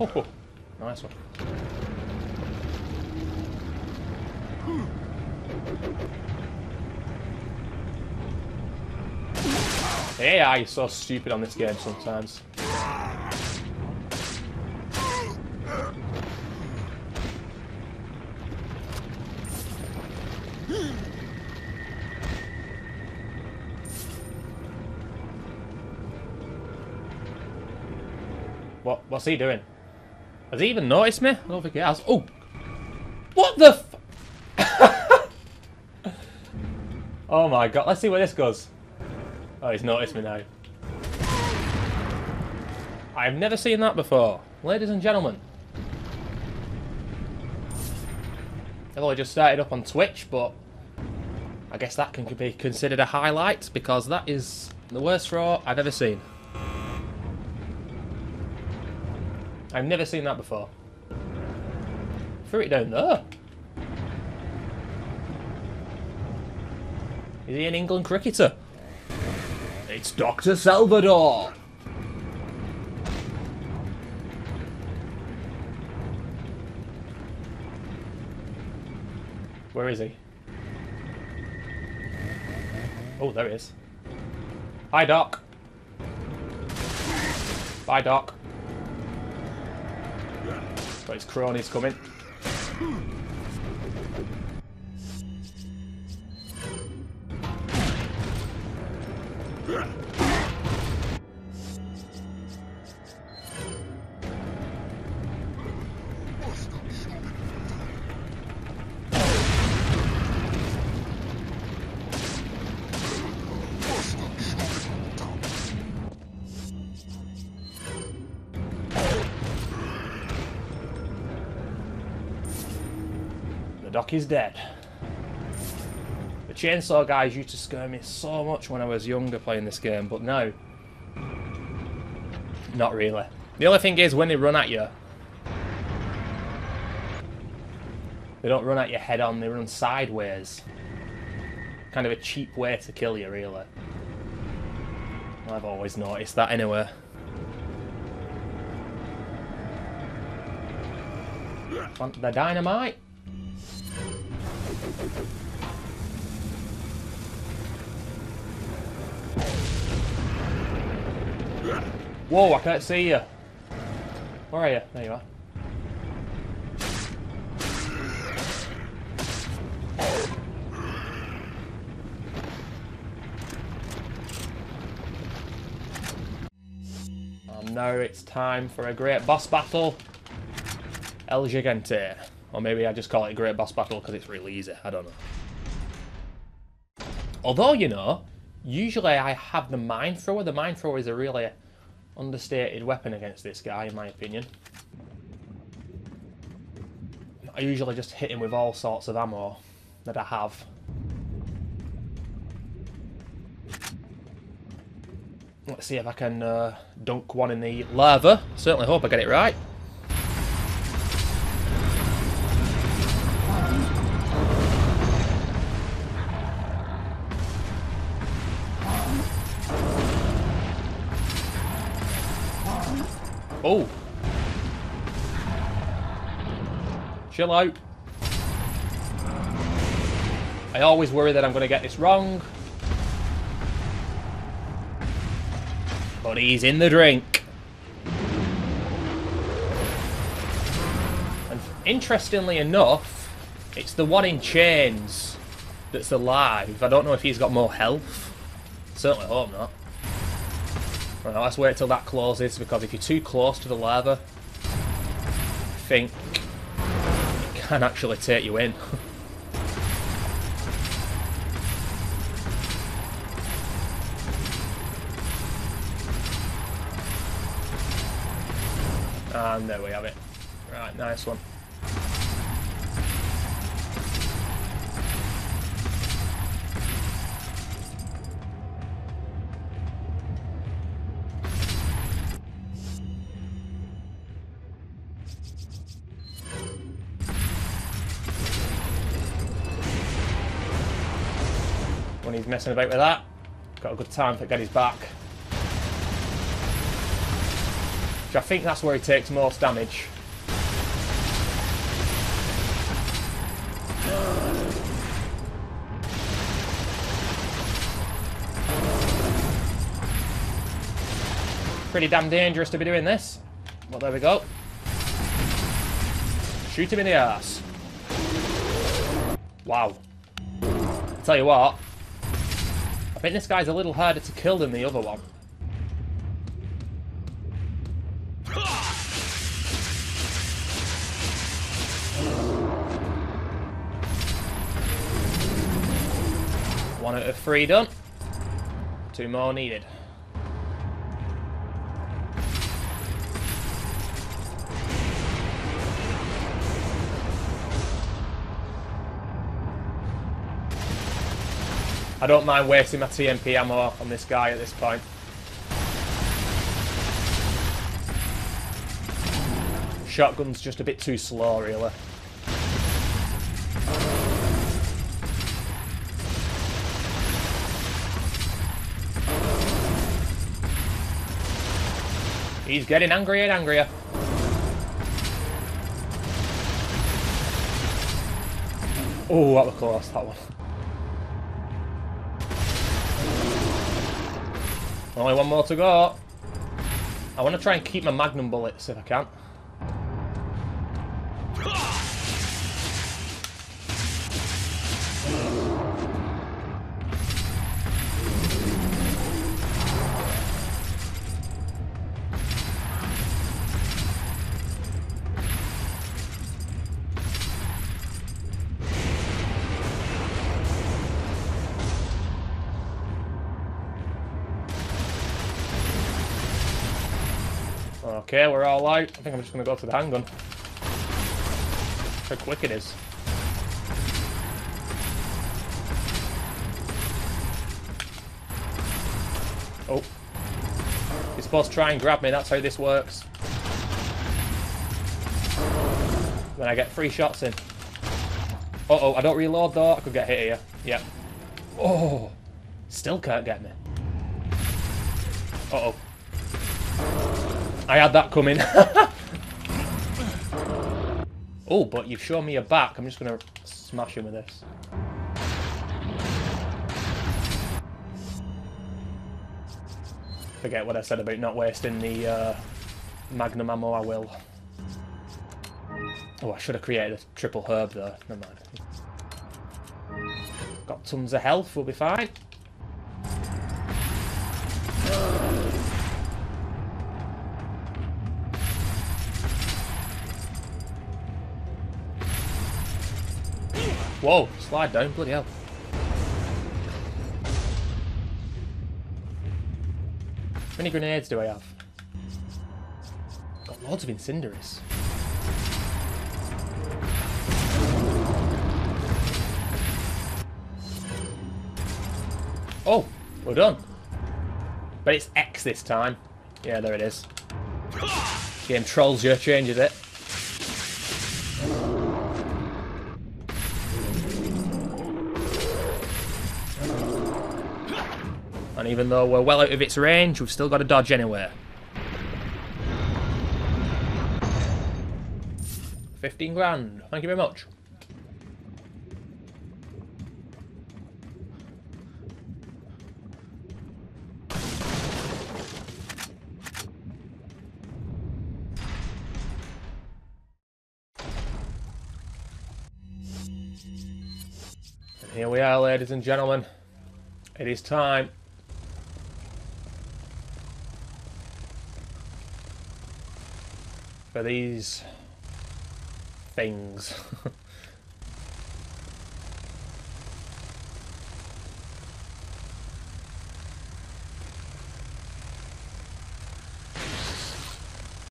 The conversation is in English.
Oh, nice one. AI is so stupid on this game sometimes. What? What's he doing? Has he even noticed me? I don't think he has. Oh! What the f- Oh my god, let's see where this goes. Oh, he's noticed me now. I've never seen that before. Ladies and gentlemen. I've only just started up on Twitch, but I guess that can be considered a highlight because that is the worst throw I've ever seen. I've never seen that before. Threw it down there. Is he an England cricketer? It's Dr. Salvador. Where is he? Oh, there he is. Hi, Doc. Bye, Doc. But his cronies coming. Is dead. The chainsaw guys used to scare me so much when I was younger playing this game, but now, not really. The only thing is when they run at you, they don't run at you head on, they run sideways. Kind of a cheap way to kill you, really. I've always noticed that anyway. Want the dynamite? Whoa, I can't see you. Where are you? There you are. Oh, and now it's time for a great boss battle. El Gigante. Or maybe I just call it a great boss battle because it's really easy. I don't know. Although, you know, usually I have the Mine Thrower. The Mine Thrower is a really understated weapon against this guy, in my opinion. I usually just hit him with all sorts of ammo that I have. Let's see if I can uh, dunk one in the lava. Certainly hope I get it right. Oh. Chill out. I always worry that I'm going to get this wrong. But he's in the drink. And interestingly enough, it's the one in chains that's alive. I don't know if he's got more health. Certainly hope not. Right, let's wait till that closes because if you're too close to the lava, I think it can actually take you in. and there we have it. Right, nice one. When he's messing about with that. got a good time to get his back. Which I think that's where he takes most damage. Pretty damn dangerous to be doing this. Well, there we go. Shoot him in the ass. Wow. Tell you what, think this guy's a little harder to kill than the other one. One out of three done. Two more needed. I don't mind wasting my TMP ammo on this guy at this point. Shotgun's just a bit too slow, really. He's getting angrier and angrier. Oh, that was close, that one. Only one more to go. I want to try and keep my magnum bullets if I can. Okay, we're all out. I think I'm just going to go to the handgun. How quick it is. Oh. You're supposed to try and grab me, that's how this works. Then I get three shots in. Uh oh I don't reload though, I could get hit here. Yep. Oh! Still can't get me. Uh-oh. I had that coming. oh, but you've shown me your back. I'm just going to smash him with this. Forget what I said about not wasting the uh, magnum ammo, I will. Oh, I should have created a triple herb there. Never mind. Got tons of health, we'll be fine. Whoa, slide down, bloody hell. How many grenades do I have? Got loads of incendiaries. Oh, we're done. But it's X this time. Yeah, there it is. Game trolls you, changes it. And even though we're well out of its range, we've still got to dodge anywhere. 15 grand. Thank you very much. Here we are, ladies and gentlemen. It is time. For these things.